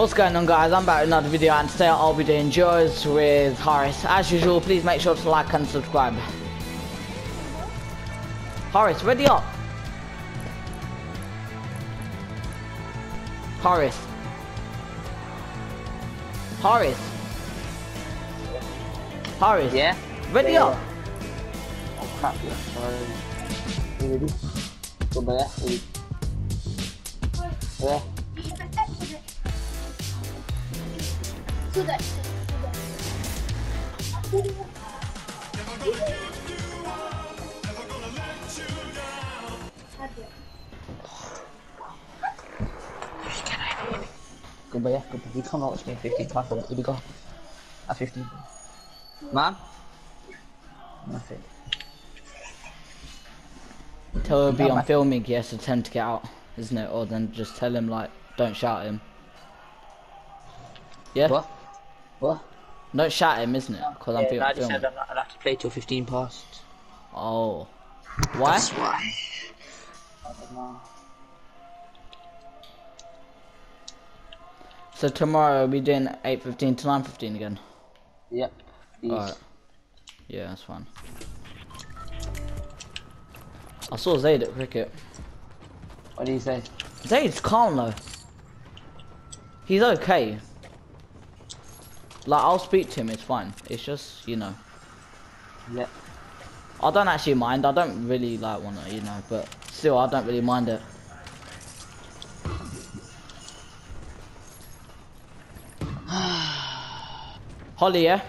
What's going on guys, I'm back with another video and today I'll be doing duos with Horace. As usual, please make sure to like and subscribe. Horace, ready up. Horace. Horace. Horace. Yeah? Ready Yeah, up. Oh crap, yeah. Sorry. You ready? Go by there. Ready? Yeah. Sudah. Go by there. Go by You come out with me 15 past it. Here we go. At 15. Man? Nothing. Tell him be Yeah, on filming, he has to tend to get out, isn't it? Or then just tell him like, don't shout at him. Yeah? What? What? Don't shout at him, isn't it? Because I'm Yeah, fi- I just said I'm not allowed to play till 15 past. Oh. Why? That's why. I don't know. So tomorrow we'll be doing 8.15 to 9.15 again? Yep. Alright. Yeah, that's fine. I saw Zayd at cricket. What do you say? Zayd's calm though. He's okay. Like, I'll speak to him, it's fine. It's just, you know. Yep. I don't actually mind. I don't really, like, want to, you know, but still, I don't really mind it. Holly, yeah?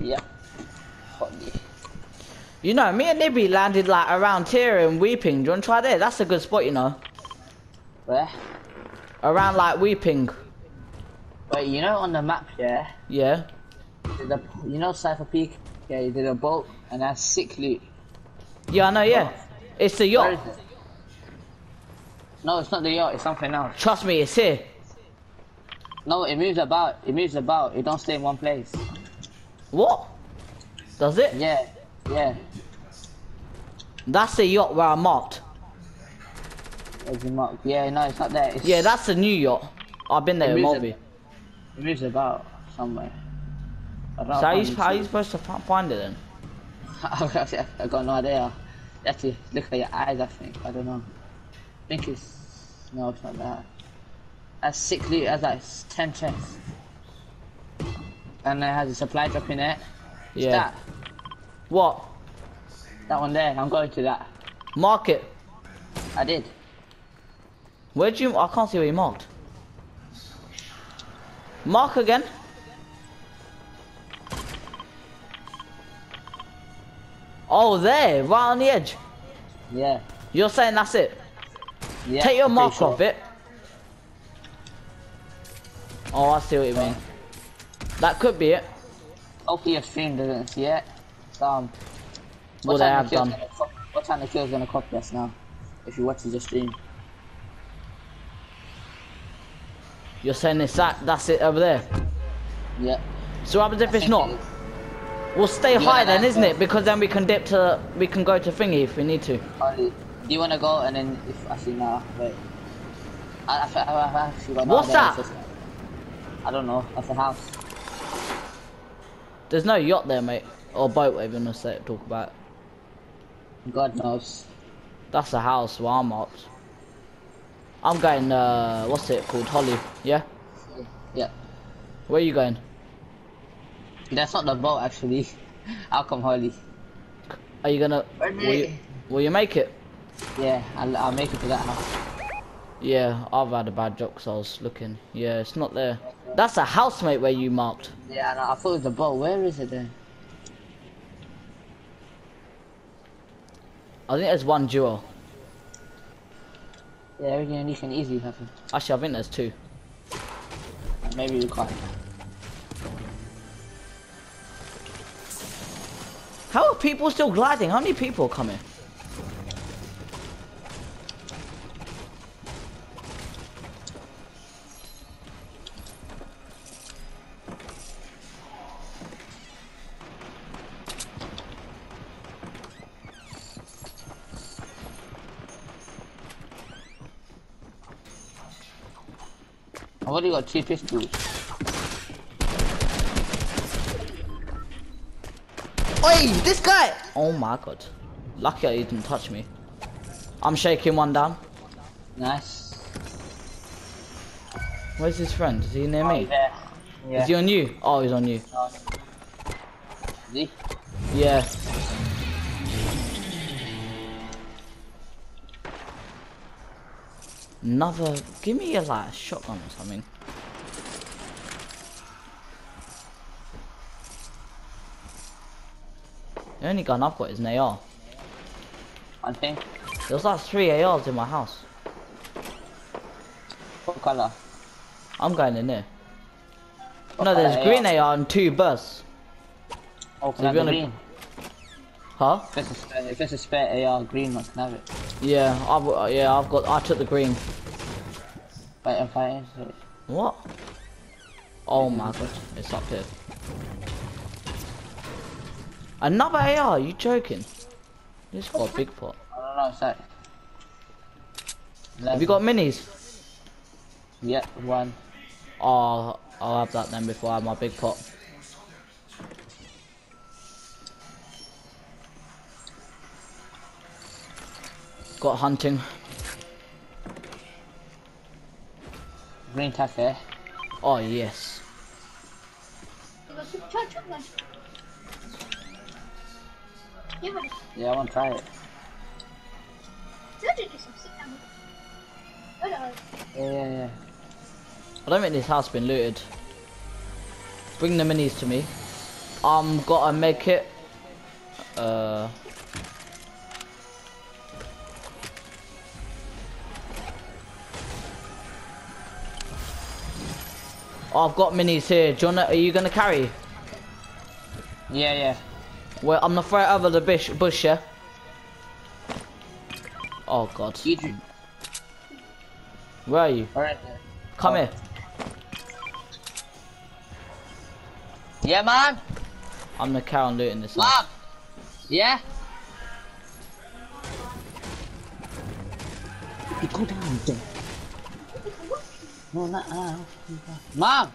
Yeah. Hotly. You know, me and Nibby landed, like, around here in Weeping. Do you want to try there? That's a good spot, you know. Where? Around, like, Weeping. Wait, you know on the map, yeah? Yeah? You know Cypher Peak? Yeah, you did a boat and that's sick loot. Yeah, I know, yeah. It's the yacht. it? No, it's not the yacht, it's something else. Trust me, it's here. No, it moves about. It moves about. It don't stay in one place. What? Does it? Yeah, yeah. That's the yacht where I marked. Where's the mark? Yeah, no, it's not there. It's, Yeah, that's the new yacht. I've been there, It Mulvey. It moves about somewhere. So how you, how you supposed to find it then? to- I got no idea. You have to look at your eyes, I think. I don't know. I think it's. No, it's not that. That's sick loot. That's like 10 chests. And it has a supply drop in it. It's Yeah. That. What? That one there. I'm going to that. Mark it. I did. Where'd you? I can't see where you marked. Mark again. Oh, there, right on the edge. Yeah. You're saying that's it. Yeah. Take your I'm mark sure. off it. Oh, I see what you mean. That could be it. Hopefully your stream doesn't see it. Um, What they time have done. Gonna, what time the kill's gonna copy us now? If you watch the stream. You're saying it's that. That's it over there. Yeah. So what happens if I it's not? it. We'll stay high then, isn't it? Because then we can dip to. We can go to thingy if we need to. Do you wanna go and then if actually nah, wait. I, I, I, I, I What's that? just- I don't know. That's a house. There's no yacht there, mate, or boat. Whatever you want to say, talk about. God knows. That's a house where I'm at. I'm going. Uh, what's it called? Holly. Yeah. Yeah. Where are you going? That's not the boat actually. I'll come Holly. Are you gonna? Will you, will you make it? Yeah, I'll, I'll make it to that house. Yeah, I've had a bad job 'cause I was looking. Yeah, it's not there. That's a house, mate, where you marked. Yeah, no, I thought it was the boat. Where is it then? I think there's one duo. Yeah, we can easily happen. Actually, I think there's two. Maybe we can't. How are people still gliding? How many people are coming? Already got two pistols. Oi, this guy! Oh my god. Lucky he didn't touch me. I'm shaking one down. Nice. Where's his friend? Is he near Oh, me? there. Yeah. Is he on you? Oh, he's on you. Nice. Is he? Yeah. Another. Give me a like shotgun or something. The only gun I've got is an AR. I think. There's like three ARs in my house. What color? I'm going in there. What No, there's colour green AR? AR and two bursts. Oh, can So I have green? Huh? If it's a spare, if it's a spare AR, green one can have it. Yeah, I've uh, yeah, I've got. I took the green. Wait, I'm fighting. What? Oh my god, it's up here. Another AR? You joking? This got a big pot. I don't know. Have you got minis? Yeah, one. Oh, I'll have that then before I have my big pot. Got hunting. Green there. Oh yes. You got some charge up one. Yeah, I want to try it. it's do some sit down. Hold on. Yeah, yeah, yeah. I don't think this house been looted. Bring the minis to me. I'm gotta make it. Uh. Oh, I've got minis here. Do you wanna, are you gonna carry? Yeah, yeah. Well, I'm gonna throw it over the bush, bush, yeah? Oh god. You do. Where are you? Alright. Come Oh. here. Yeah, man. I'm gonna carry on looting this house. Mom. Yeah. You go down there. No, not now. Mom.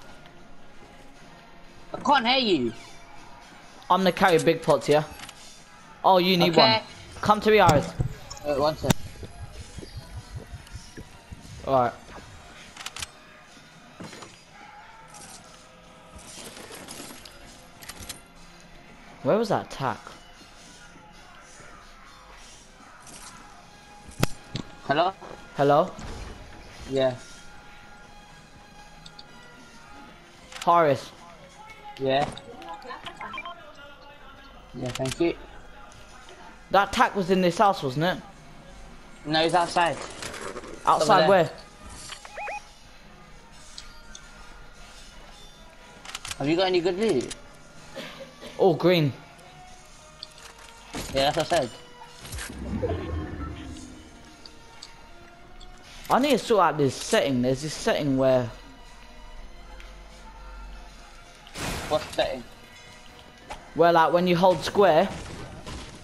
I can't hear you. I'm gonna carry a big pots, here. Oh, you need Okay. one. Come to me, Iris. Wait, one sec. Alright. Where was that attack? Hello? Hello? Yeah. Horace. Yeah. Yeah, thank you. That attack was in this house, wasn't it? No, he's outside. Outside where? Have you got any good loot? Oh, green. Yeah, that's what I said. I need to sort out this setting. There's this setting where What's the setting? where like when you hold square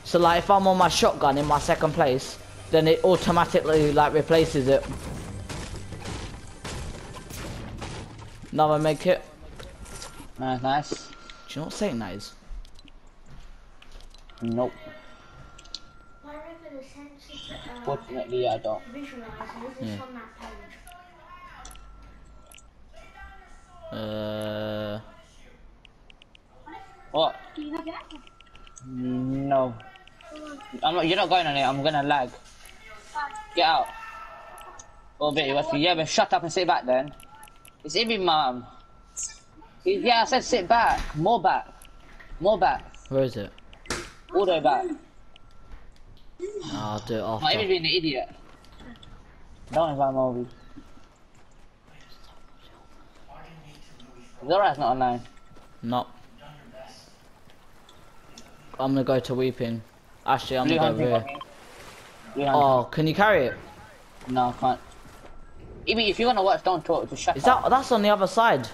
so like if I'm on my shotgun in my second place then it automatically like replaces it another make it Nice, nice. do you know what setting that is Nope. Wherever the sensors that are um, Fortunately, I don't. visualized, this is Yeah. on that page. uh What? Do you have that? No. I'm not, you're not going on it. I'm gonna lag. Get out. Oh, bit what's Yeah, but shut up and sit back then. It's Ibby, mum. Yeah, I said sit back. More back. More back. where is it All the way back. I'll do it My after Ibby being an idiot. Don't invite Moby. Zora is not online. no I'm gonna go to weeping actually I'm gonna go over here me. Blue hunting. oh can you carry it No, I can't. Even if you wanna watch, don't talk. Just shut is up. that that's on the other side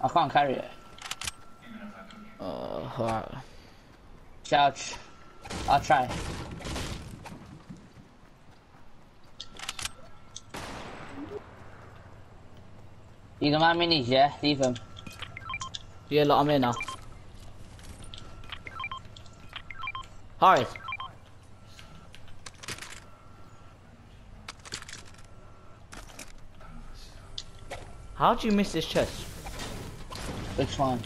I can't carry it. uh alright. I'll try. These are my minis, yeah? Leave them. Yeah, look, I'm here now. Horace. How'd you miss this chest? Which one?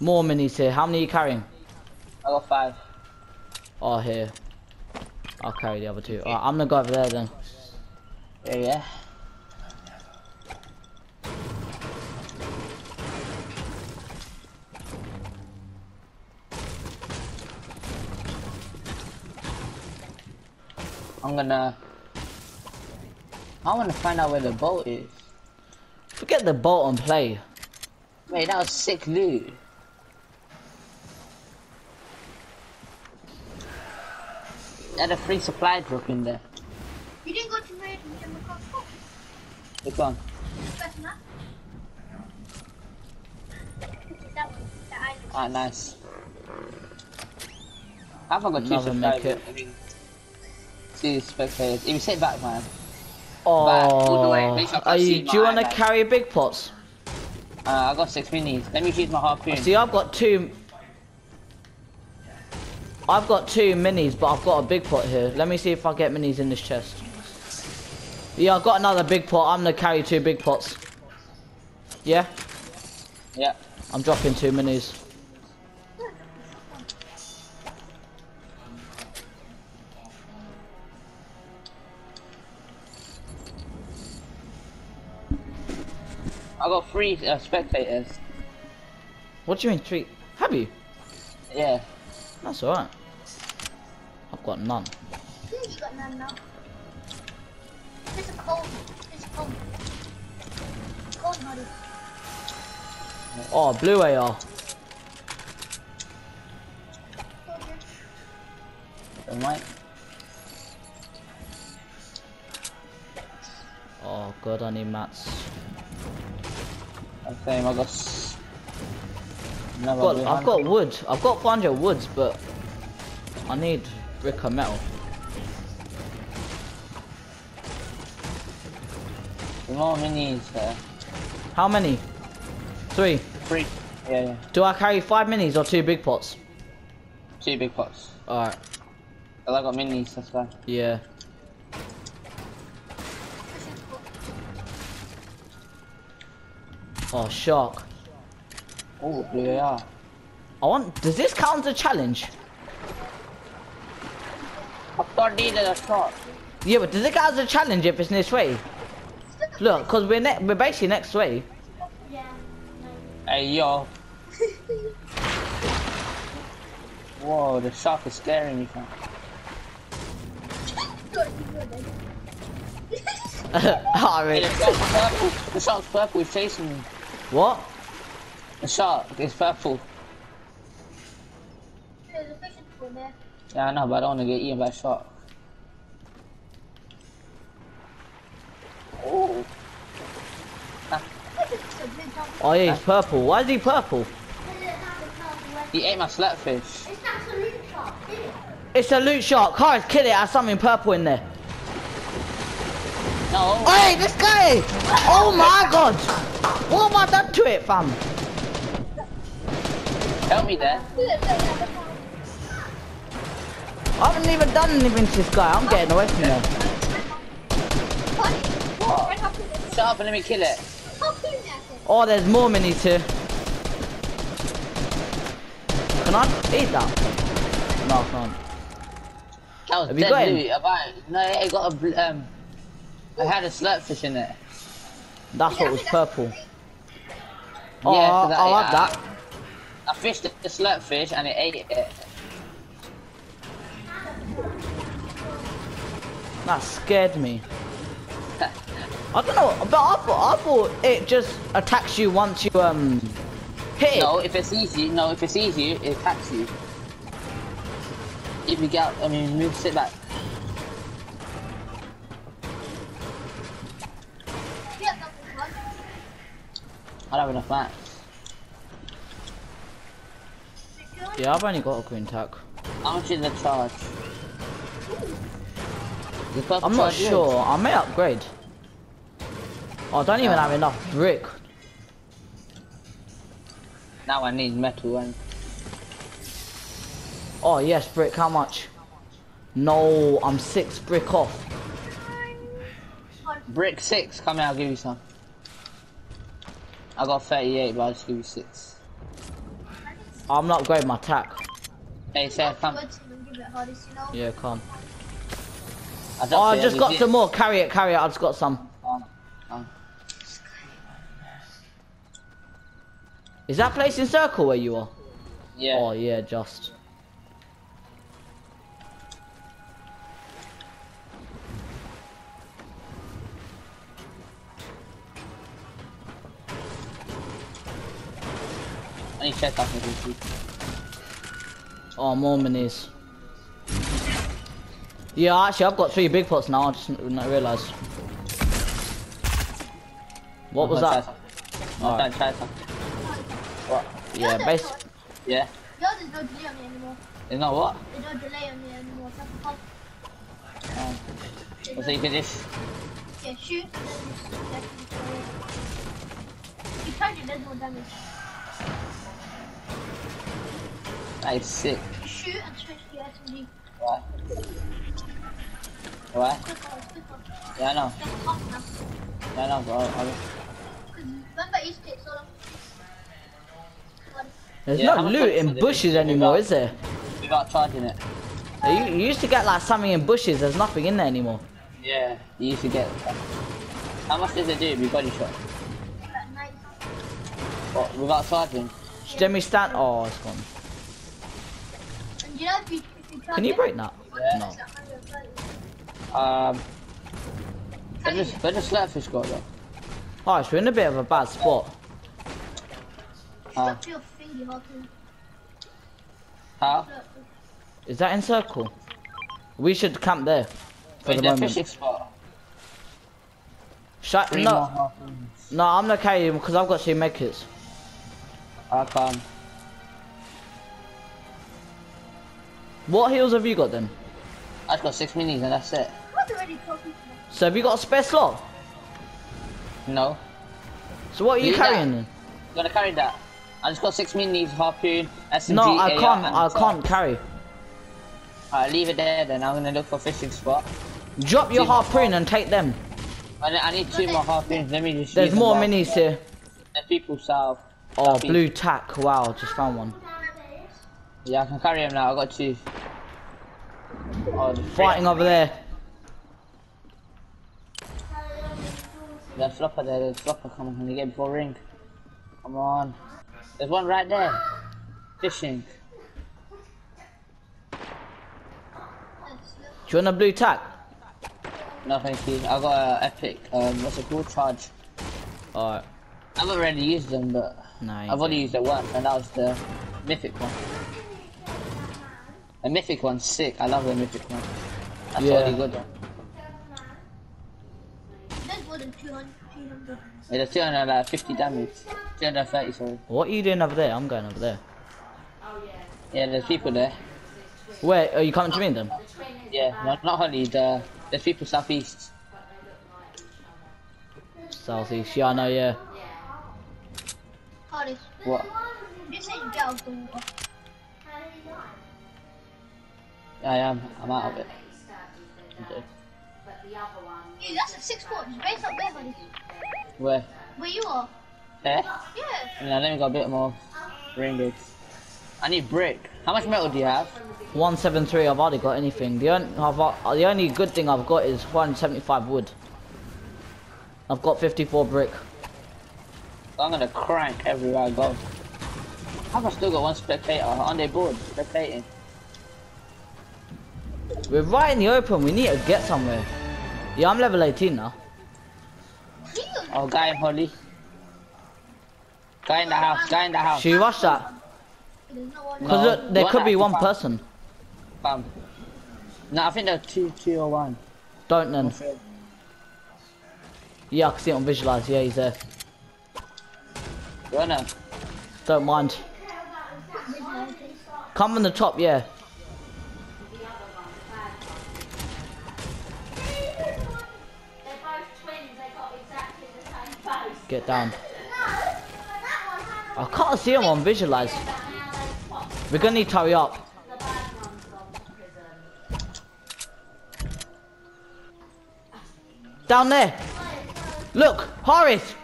More minis here. How many are you carrying? I got five. Oh, here. I'll carry the other two. Alright, I'm gonna go over there then. Yeah, yeah. I'm gonna. I want to find out where the boat is. Forget the bolt and play. Wait, that was sick loot. Had a free supply drop in there. You didn't go to Raid and Jim McCall. Which one? First. That one. That. Ah, nice. I haven't got two supply make it. I spectators. Sit back, man. all the way. Oh, Make sure I are you? Do you want to carry big pots? Uh, I got six minis. Let me use my harpoon. See, I've got two. I've got two minis, but I've got a big pot here. Let me see if I get minis in this chest. Yeah, I've got another big pot. I'm gonna carry two big pots. Yeah, Yeah. I'm dropping two minis. I got three uh, spectators. What do you mean three? Have you? Yeah. That's alright. I've got none. You got none now. It's a cold. It's cold. Cold buddy. Oh, blue AR. I might. Oh god, I need mats. Okay, I got. Another Got, blue I've got wood. I've got 400 woods, but I need brick and metal. more minis there. How many? Three. Three. Yeah, yeah. Do I carry five minis or two big pots? Two big pots. Alright, Cause I got minis, that's why. yeah. Oh, shark. Oh, yeah. I want. Does this count as a challenge? I thought needed a shot. Yeah, but does it count as a challenge if it's this way? Look, cause we're ne we're basically next way. Yeah. Hey, yo. Whoa, the shark is scaring me, fam. Good. Good. then. Hey, Alright. the shark's purple. The shark's purple is chasing me. What? The shark is purple. There's a fishing pool there. Yeah, I know, but I don't want to get eaten by a shark. Oh. It's a. Oh yeah, he's purple. Why is he purple? He ate my slapfish. It's not a loot shop, is it? It's a loot shark. Cars, kill it. Has something purple in there. No. Hey, this guy! Oh my god! What have I done to it, fam? Help me there. I haven't even done anything to this guy. I'm getting away from him. Shut up and let me kill it. Oh, there's more minis here. Can I eat that? No, I can't. That was Have you got him? no, it got a, um, I had a slurpfish in it. That's what was purple. Oh, Yeah, 'cause I'll I- have that. I fished the slurpfish and it ate it. That scared me. I don't know, but I thought, I thought it just attacks you once you um hit it. No, if it's easy, no, if it's easy, it attacks you. If you get, I mean, move, sit back. I don't have enough mats. Yeah, I've only got a green tack. How much is the charge? The I'm not charge is- sure. I may upgrade. Oh, I don't even have enough brick Now I need metal and Oh yes, brick. How much? No, I'm six brick off. brick six. Come here, I'll give you some. I got 38, but I'll just give you six. I'm not upgrading my tack. Hey, Seth, come. Go to him and give it hardest, you know? Yeah, come. I Oh, I just got legit. some more. Carry it, carry it. I just got some. Is that place in circle where you are? yeah. Oh yeah, just. Check out with you. Oh, more minis. Yeah, actually, I've got three big pots now. I just not realised. What was that? I'm trying to try. What? Yeah, base. Yeah. Yo, there's no delay on me anymore. You know what? There's no delay on me anymore. So I can pump. Um, so you can just. Yeah, shoot. and then just let him That is sick. Shoot and switch to SMG. Right. Right? Quicker, it's quicker. Yeah, I know. That's pump now. Yeah, I know, bro. I mean, remember, it used take so There's Yeah, how no loot in bushes anymore, out? is there? without charging it. You, you used to get like something in bushes. There's nothing in there anymore. Yeah. You used to get. How much does it do if you body shot? Like, nice. What, without charging? Let me stand. Oh, it's gone. Can you it, break that? Yeah. No. it's 130. Um. Where does, where does Slurpfish go though? Oh, we're in a bit of a bad spot. Uh, Stop your thingy, Harpoon. how? Look, Is that in circle? We should camp there for Where's the the moment. fishing spot? Shut, Three no, no, I'm not carrying because I've got two medkits. I can't. What heals have you got then? I've got six minis and that's it. What's already talking to me? So have you got a spare slot? No. So what are you Leave that. carrying then? I'm gonna carry that. I just got six minis, harpoon, SMG, No, I AR, can't. and I so- can't carry. Alright, leave it there then. I'm gonna look for fishing spot. Drop your Two more. harpoon and take them. I, I need two more harpoons. Let me just. There's use more while- minis here. There's people south. Oh, blue tack. Wow, just found one. Yeah, I can carry him now. I got two. Oh, the Fighting over there. There's flopper there. There's flopper coming. Can you get before ring? Come on. There's one right there. Fishing. Do you want a blue tack? No, thank you. I got a epic. Um, what's it called? Charge. Alright. I haven't really used them, but you I've only used it once, and that was the mythic one. The mythic one's sick. I love the mythic one. That's Yeah. really good one. There's more than 200. 200. It does 250 uh, damage. 230, sorry. What are you doing over there? I'm going over there. Oh yeah, Yeah, there's people there. Where are you coming to me then? Yeah, not, not Holly, the, there's people southeast. Southeast. Yeah, I know. Yeah. Hardest. What? I am. I'm out of it. But the other one that's a six foot. Just base up there, buddy. Where? Where you are. There? Yeah. Now let me go a bit more ringgit. I need brick. How much metal do you have? 173. I've hardly got anything. The only I've, uh, the only good thing I've got is 175 wood. I've got 54 brick. I'm gonna crank everywhere I go. Have I still got one spectator on their board spectating? We're right in the open. We need to get somewhere. Yeah, I'm level 18 now. Oh, guy in Holly. Guy in the house. Guy in the house. Should we rush that? There's no one. Because there could be one person. Bam. No, I think they're two, two or one. Don't then. Yeah, I can see it on visualize. Yeah, he's there. Runner. Don't mind. Come on the top, yeah. Get down. I can't see him on visualize. We're gonna need to hurry up. Down there. Look, Horace.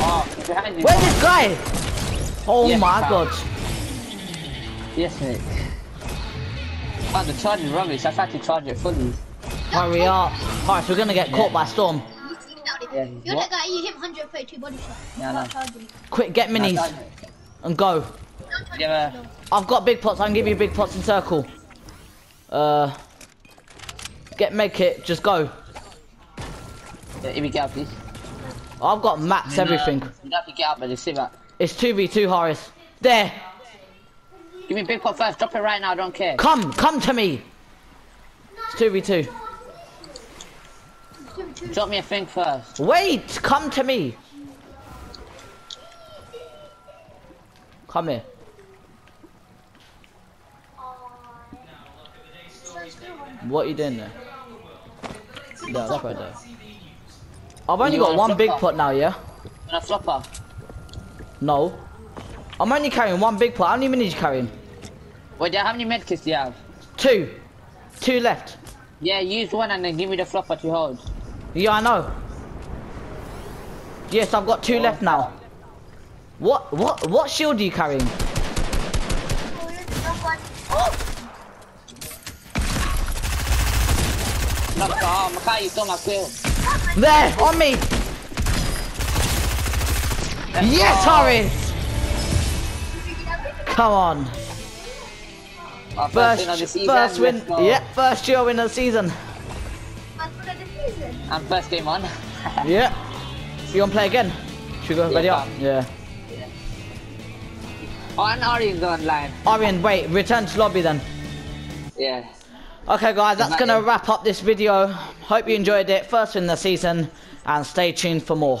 Oh, behind you. Where's this guy? Oh Yes, my god. Yes, mate. Oh, the charge is rubbish. I tried to charge it fully. Hurry up. Horace, we're gonna get caught by storm. Yeah, You're what? that guy, you hit 132 body shots. Yeah, I know. Not charging. Quick, get minis Charge it. and go. Yeah, I've got big pots. I can give you big pots in circle. Uh, get med kit. Just go. yeah, if you get out, please. I've got max everything. You have to get out, but just sit back. It's two v two, Horace. There. Give me big pot first. Drop it right now. I don't care. Come, come to me. It's two v two. Two, two. Drop me a thing first. Wait, come to me. Come here. What are you doing there? Yeah, that's right there. I've only got one big pot now, yeah? And a flopper. No. I'm only carrying one big pot. How many minis you carrying? Wait, how many medkits do you have? Two. Two left. Yeah, use one and then give me the flopper to hold. Yeah, I know. Yes, I've got two oh. left now. What what what shield are you carrying? Flopper. Oh, Makai, you stole my. There, on me. Yes, Oh, Horace. Come on. our First, win of the season. first win. let's go. Yeah, first year win of the season. And first game on. Yeah. You wanna play again? Should we go Yeah, ready up? fine. Yeah. On and Ori's online. Arian, wait, return to lobby then. Yeah. Okay guys, that's Not gonna wrap up this video. Hope you enjoyed it. First win of the season and stay tuned for more.